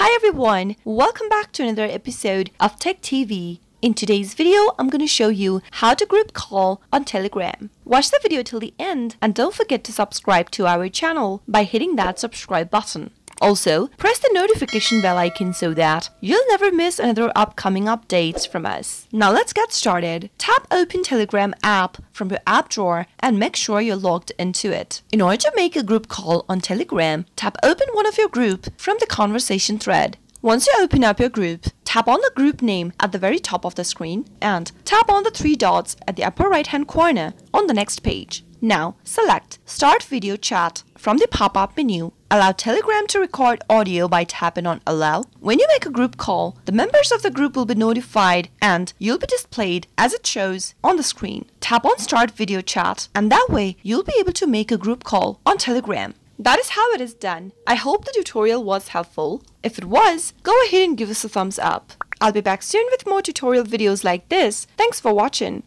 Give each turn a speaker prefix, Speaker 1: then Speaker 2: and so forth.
Speaker 1: Hi everyone, welcome back to another episode of Tech TV. In today's video, I'm going to show you how to group call on Telegram. Watch the video till the end and don't forget to subscribe to our channel by hitting that subscribe button. Also, press the notification bell icon so that you'll never miss another upcoming updates from us. Now let's get started. Tap Open Telegram app from your app drawer and make sure you're logged into it. In order to make a group call on Telegram, tap Open one of your group from the conversation thread. Once you open up your group, tap on the group name at the very top of the screen and tap on the three dots at the upper right hand corner on the next page. Now, select Start Video Chat from the pop-up menu. Allow Telegram to record audio by tapping on Allow. When you make a group call, the members of the group will be notified and you'll be displayed as it shows on the screen. Tap on Start Video Chat and that way you'll be able to make a group call on Telegram. That is how it is done. I hope the tutorial was helpful. If it was, go ahead and give us a thumbs up. I'll be back soon with more tutorial videos like this. Thanks for watching.